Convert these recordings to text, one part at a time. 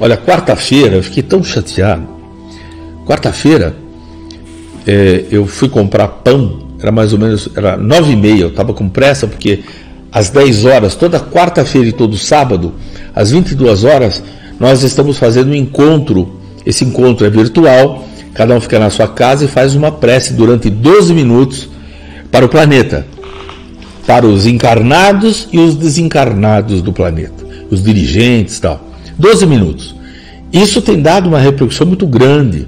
Olha, quarta-feira eu fiquei tão chateado. Quarta-feira é, eu fui comprar pão, era mais ou menos, era nove e meia, eu estava com pressa porque às 10 horas, toda quarta-feira e todo sábado, às 22 horas, nós estamos fazendo um encontro. Esse encontro é virtual, cada um fica na sua casa e faz uma prece durante 12 minutos para o planeta, para os encarnados e os desencarnados do planeta, os dirigentes e tal. 12 minutos. Isso tem dado uma repercussão muito grande,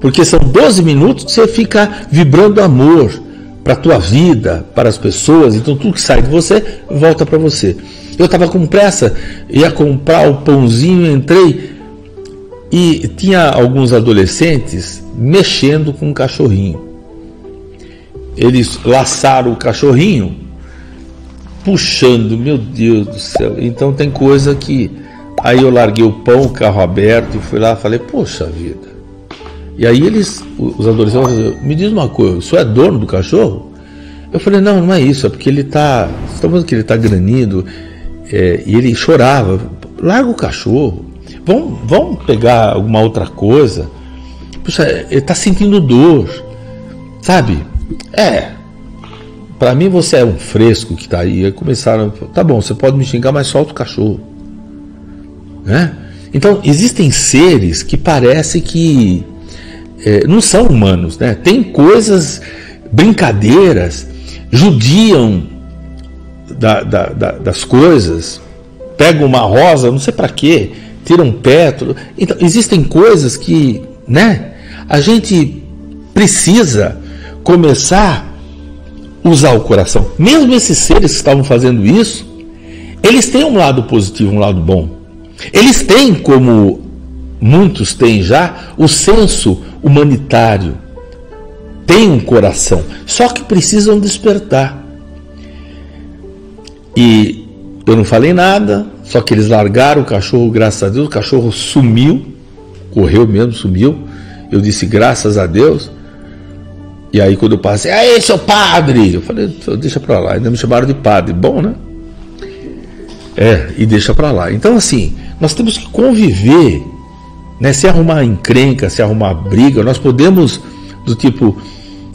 porque são 12 minutos que você fica vibrando amor para a tua vida, para as pessoas, então tudo que sai de você volta para você. Eu estava com pressa, ia comprar o pãozinho, entrei e tinha alguns adolescentes mexendo com um cachorrinho. Eles laçaram o cachorrinho, puxando, meu Deus do céu. Então tem coisa que. Aí eu larguei o pão, carro aberto, e fui lá falei, poxa vida. E aí eles, os adolescentes, me diz uma coisa, o senhor é dono do cachorro? Eu falei, não, não é isso, é porque ele está. Está vendo que ele está granido, é, e ele chorava. Larga o cachorro. Vamos, vamos pegar alguma outra coisa. Puxa, ele está sentindo dor. Sabe? É. Para mim você é um fresco que está aí. Aí começaram, tá bom, você pode me xingar, mas solta o cachorro. Né? Então, existem seres que parece que é, não são humanos, né? Tem coisas, brincadeiras, judiam da, da, da, das coisas, pegam uma rosa, não sei para quê, tiram um pétalo. Então, existem coisas que, né? A gente precisa começar a usar o coração. Mesmo esses seres que estavam fazendo isso, eles têm um lado positivo, um lado bom. Eles têm, como muitos têm já, o senso humanitário. Tem um coração, só que precisam despertar. E eu não falei nada, só que eles largaram o cachorro, graças a Deus, o cachorro sumiu, correu mesmo, sumiu. Eu disse graças a Deus. E aí quando eu passei, aí seu padre! Eu falei, deixa pra lá, ainda me chamaram de padre, bom, né? É, e deixa pra lá. Então assim, nós temos que conviver, né? Se arrumar encrenca, se arrumar briga, nós podemos, do tipo,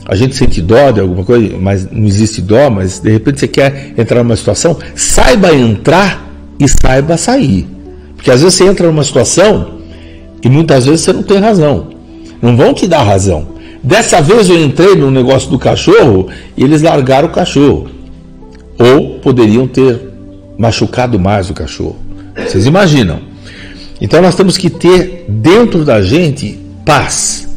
a gente sente dó de alguma coisa, mas não existe dó, mas de repente você quer entrar numa situação, saiba entrar e saiba sair. Porque às vezes você entra numa situação e muitas vezes você não tem razão. Não vão te dar razão. Dessa vez eu entrei no negócio do cachorro e eles largaram o cachorro. Ou poderiam ter machucado mais o cachorro. Vocês imaginam? Então nós temos que ter dentro da gente paz.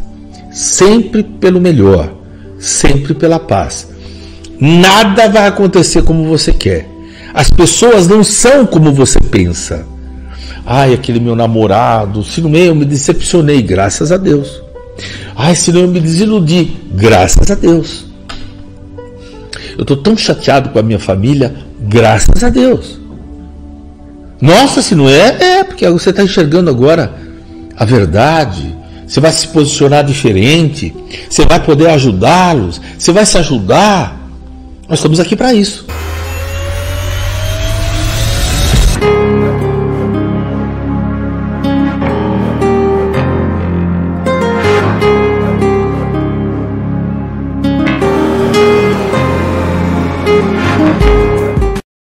Sempre pelo melhor sempre pela paz. Nada vai acontecer como você quer. As pessoas não são como você pensa. Ai, aquele meu namorado, se não eu me decepcionei, graças a Deus. Ai, se não eu me desiludi, graças a Deus. Eu estou tão chateado com a minha família, graças a Deus. Nossa, se não é, é, porque você está enxergando agora a verdade, você vai se posicionar diferente, você vai poder ajudá-los, você vai se ajudar. Nós estamos aqui para isso.